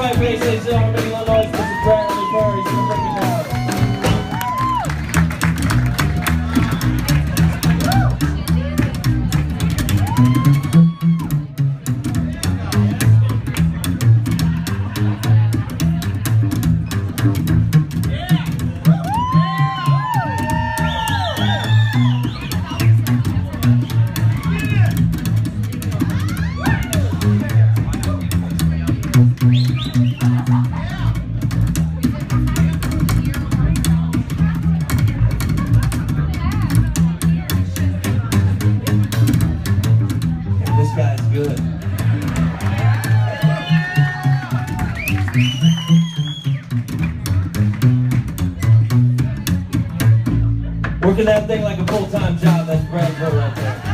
right, ladies and gentlemen, good. Working that thing like a full-time job, that's Brad Burr right there.